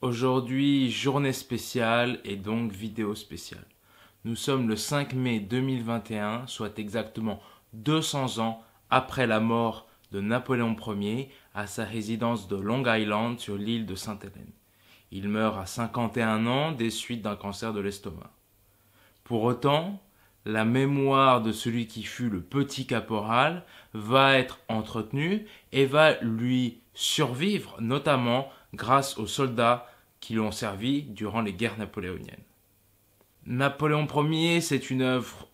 Aujourd'hui, journée spéciale et donc vidéo spéciale. Nous sommes le 5 mai 2021, soit exactement 200 ans après la mort de Napoléon Ier à sa résidence de Long Island sur l'île de Sainte-Hélène. Il meurt à 51 ans des suites d'un cancer de l'estomac. Pour autant, la mémoire de celui qui fut le petit caporal va être entretenue et va lui survivre, notamment grâce aux soldats qui l'ont servi durant les guerres napoléoniennes. Napoléon Ier, c'est une œuvre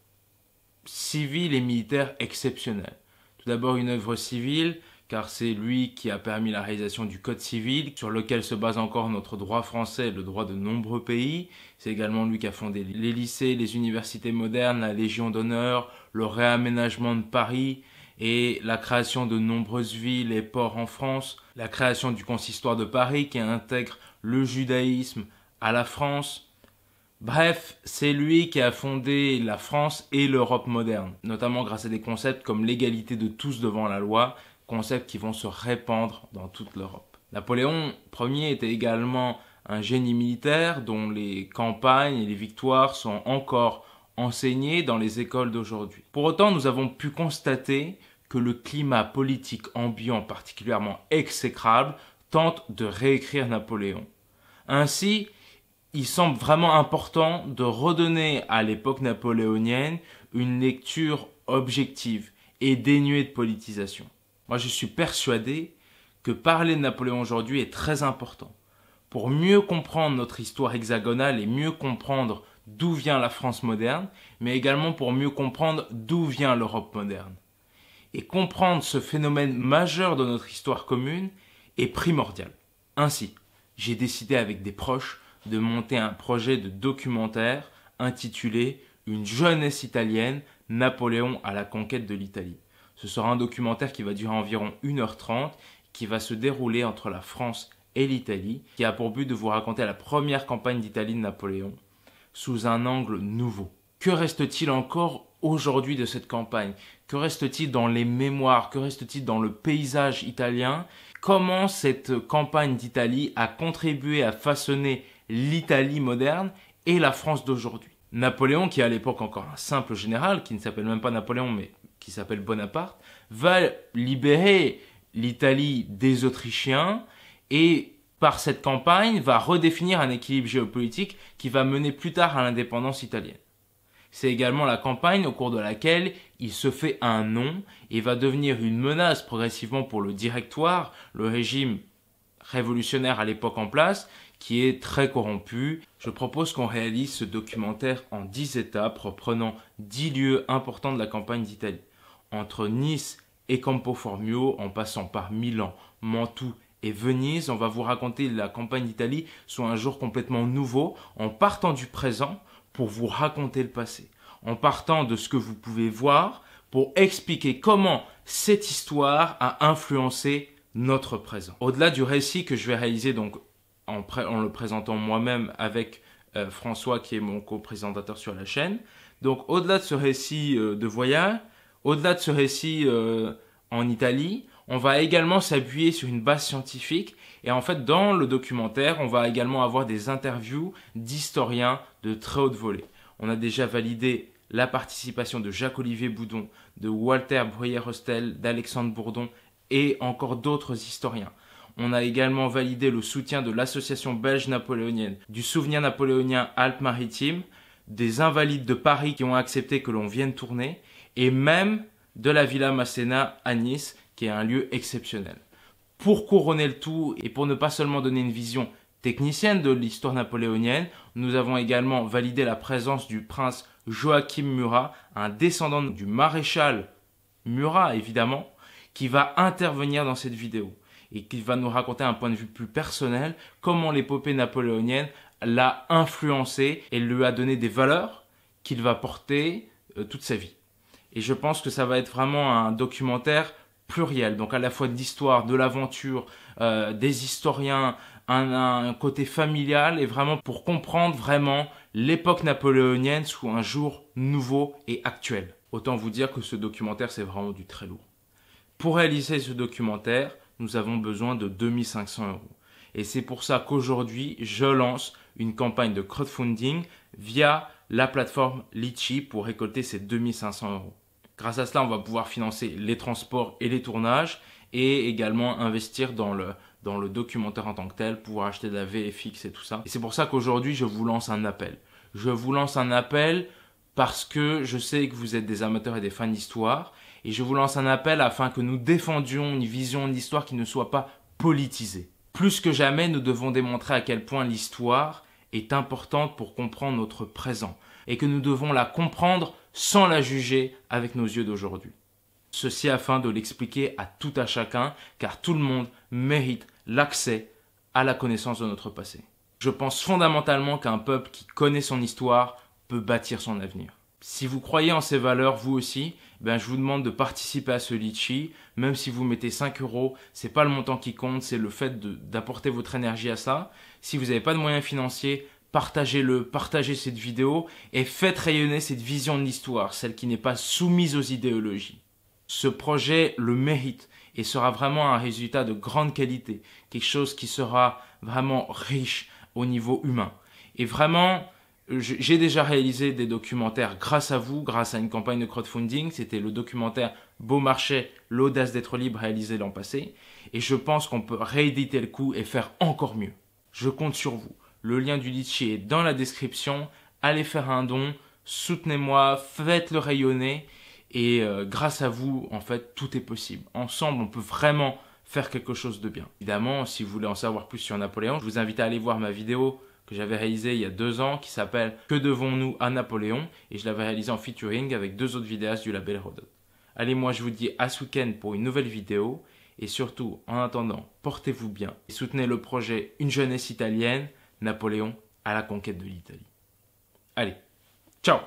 civile et militaire exceptionnelle. Tout d'abord une œuvre civile, car c'est lui qui a permis la réalisation du Code civil, sur lequel se base encore notre droit français et le droit de nombreux pays. C'est également lui qui a fondé les lycées, les universités modernes, la Légion d'honneur, le réaménagement de Paris, et la création de nombreuses villes et ports en France, la création du consistoire de Paris qui intègre le judaïsme à la France. Bref, c'est lui qui a fondé la France et l'Europe moderne, notamment grâce à des concepts comme l'égalité de tous devant la loi, concepts qui vont se répandre dans toute l'Europe. Napoléon Ier était également un génie militaire dont les campagnes et les victoires sont encore enseigné dans les écoles d'aujourd'hui. Pour autant, nous avons pu constater que le climat politique ambiant particulièrement exécrable tente de réécrire Napoléon. Ainsi, il semble vraiment important de redonner à l'époque napoléonienne une lecture objective et dénuée de politisation. Moi, je suis persuadé que parler de Napoléon aujourd'hui est très important. Pour mieux comprendre notre histoire hexagonale et mieux comprendre d'où vient la France moderne, mais également pour mieux comprendre d'où vient l'Europe moderne. Et comprendre ce phénomène majeur de notre histoire commune est primordial. Ainsi, j'ai décidé avec des proches de monter un projet de documentaire intitulé Une jeunesse italienne, Napoléon à la conquête de l'Italie. Ce sera un documentaire qui va durer environ 1h30, qui va se dérouler entre la France et l'Italie, qui a pour but de vous raconter la première campagne d'Italie de Napoléon, sous un angle nouveau. Que reste-t-il encore aujourd'hui de cette campagne? Que reste-t-il dans les mémoires? Que reste-t-il dans le paysage italien? Comment cette campagne d'Italie a contribué à façonner l'Italie moderne et la France d'aujourd'hui? Napoléon, qui est à l'époque encore un simple général, qui ne s'appelle même pas Napoléon, mais qui s'appelle Bonaparte, va libérer l'Italie des Autrichiens et par cette campagne, va redéfinir un équilibre géopolitique qui va mener plus tard à l'indépendance italienne. C'est également la campagne au cours de laquelle il se fait un nom et va devenir une menace progressivement pour le directoire, le régime révolutionnaire à l'époque en place, qui est très corrompu. Je propose qu'on réalise ce documentaire en 10 étapes, reprenant 10 lieux importants de la campagne d'Italie. Entre Nice et Campo Formio, en passant par Milan, Mantoue et Venise, on va vous raconter la campagne d'Italie sur un jour complètement nouveau, en partant du présent pour vous raconter le passé, en partant de ce que vous pouvez voir pour expliquer comment cette histoire a influencé notre présent. Au-delà du récit que je vais réaliser donc en, le présentant moi-même avec euh, François qui est mon co-présentateur sur la chaîne, donc au-delà de ce récit euh, de voyage, au-delà de ce récit euh, en Italie, on va également s'appuyer sur une base scientifique et en fait dans le documentaire, on va également avoir des interviews d'historiens de très haute volée. On a déjà validé la participation de Jacques-Olivier Boudon, de Walter Bruyère-Hostel, d'Alexandre Bourdon et encore d'autres historiens. On a également validé le soutien de l'association belge napoléonienne, du souvenir napoléonien Alpes-Maritimes, des invalides de Paris qui ont accepté que l'on vienne tourner, et même de la Villa Masséna à Nice qui est un lieu exceptionnel. Pour couronner le tout et pour ne pas seulement donner une vision technicienne de l'histoire napoléonienne, nous avons également validé la présence du prince Joachim Murat, un descendant du maréchal Murat évidemment, qui va intervenir dans cette vidéo et qui va nous raconter un point de vue plus personnel comment l'épopée napoléonienne l'a influencé et lui a donné des valeurs qu'il va porter euh, toute sa vie. Et je pense que ça va être vraiment un documentaire pluriel, donc à la fois de l'histoire, de l'aventure, euh, des historiens, un, côté familial et vraiment pour comprendre vraiment l'époque napoléonienne sous un jour nouveau et actuel. Autant vous dire que ce documentaire c'est vraiment du très lourd. Pour réaliser ce documentaire, nous avons besoin de 2500 euros. Et c'est pour ça qu'aujourd'hui, je lance une campagne de crowdfunding via la plateforme Litchi pour récolter ces 2500 euros. Grâce à cela, on va pouvoir financer les transports et les tournages et également investir dans le, dans le documentaire en tant que tel, pouvoir acheter de la VFX et tout ça. Et c'est pour ça qu'aujourd'hui, je vous lance un appel. Je vous lance un appel parce que je sais que vous êtes des amateurs et des fans d'histoire et je vous lance un appel afin que nous défendions une vision de l'histoire qui ne soit pas politisée. Plus que jamais, nous devons démontrer à quel point l'histoire est importante pour comprendre notre présent et que nous devons la comprendre sans la juger avec nos yeux d'aujourd'hui. Ceci afin de l'expliquer à tout à chacun, car tout le monde mérite l'accès à la connaissance de notre passé. Je pense fondamentalement qu'un peuple qui connaît son histoire peut bâtir son avenir. Si vous croyez en ces valeurs, vous aussi, ben je vous demande de participer à ce litchi. Même si vous mettez 5 euros, c'est pas le montant qui compte, c'est le fait d'apporter votre énergie à ça. Si vous n'avez pas de moyens financiers, partagez-le, partagez cette vidéo et faites rayonner cette vision de l'histoire, celle qui n'est pas soumise aux idéologies. Ce projet le mérite et sera vraiment un résultat de grande qualité, quelque chose qui sera vraiment riche au niveau humain. Et vraiment, j'ai déjà réalisé des documentaires grâce à vous, grâce à une campagne de crowdfunding. C'était le documentaire Beau marché, l'audace d'être libre réalisé l'an passé. Et je pense qu'on peut rééditer le coup et faire encore mieux. Je compte sur vous. Le lien du Litchi est dans la description. Allez faire un don, soutenez-moi, faites-le rayonner. Et euh, grâce à vous, en fait, tout est possible. Ensemble, on peut vraiment faire quelque chose de bien. Évidemment, si vous voulez en savoir plus sur Napoléon, je vous invite à aller voir ma vidéo que j'avais réalisée il y a deux ans qui s'appelle Que devons-nous à Napoléon? Et je l'avais réalisée en featuring avec deux autres vidéastes du label Rodot. Allez, moi je vous dis à ce week-end pour une nouvelle vidéo. Et surtout, en attendant, portez-vous bien et soutenez le projet Une jeunesse italienne Napoléon à la conquête de l'Italie. Allez, ciao